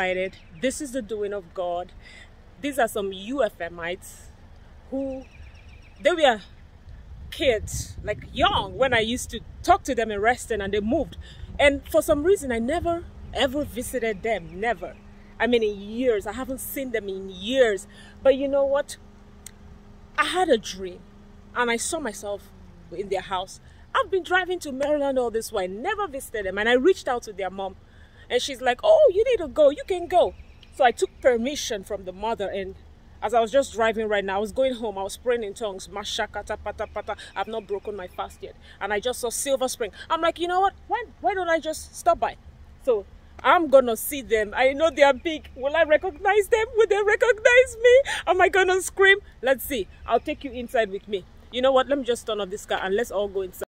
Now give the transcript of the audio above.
excited. This is the doing of God. These are some UFMites who they were kids, like young, when I used to talk to them in Reston and they moved. And for some reason, I never ever visited them. Never. I mean, in years. I haven't seen them in years. But you know what? I had a dream and I saw myself in their house. I've been driving to Maryland all this while, never visited them. And I reached out to their mom and she's like, Oh, you need to go. You can go. So I took permission from the mother and as I was just driving right now, I was going home, I was praying in tongues, Mashakata pata pata. I've not broken my fast yet. And I just saw Silver Spring. I'm like, you know what? Why why don't I just stop by? So I'm gonna see them. I know they are big. Will I recognize them? Will they recognize me? Am I gonna scream? Let's see. I'll take you inside with me. You know what? Let me just turn off this car and let's all go inside.